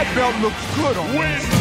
That belt looks good on. Win.